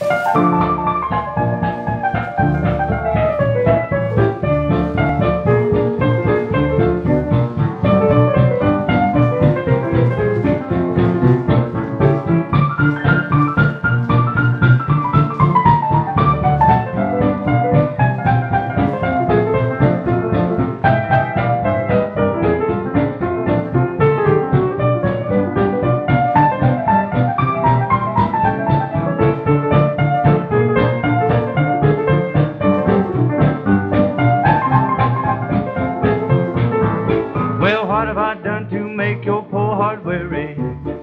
Well, what have I done to make your poor heart weary?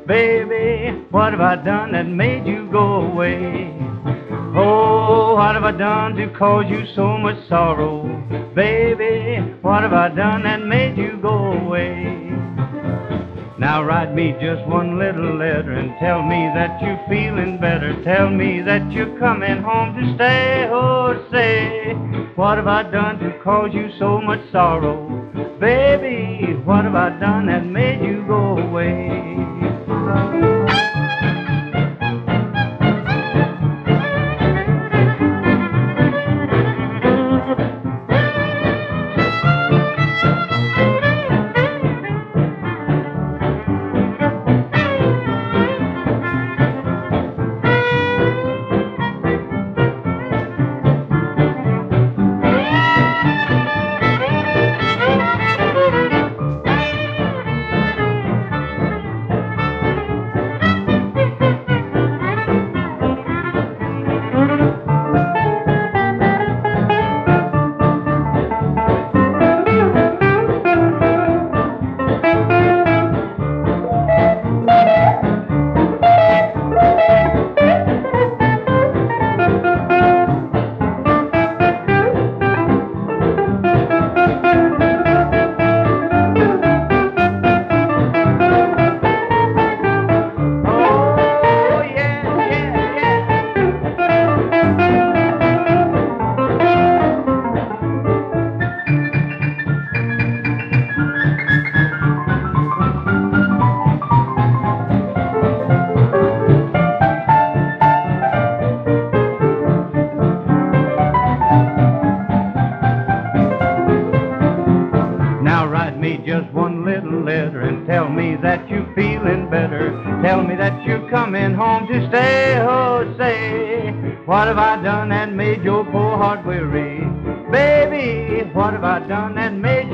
Baby, what have I done that made you go away? Oh, what have I done to cause you so much sorrow? Baby, what have I done that made you go away? Now write me just one little letter and tell me that you're feeling better. Tell me that you're coming home to stay. Oh, say, what have I done to cause you so much sorrow? Baby, what have I done that made you go away? Just one little letter and tell me that you're feeling better. Tell me that you're coming home to stay. Oh, say, what have I done that made your poor heart weary? Baby, what have I done that made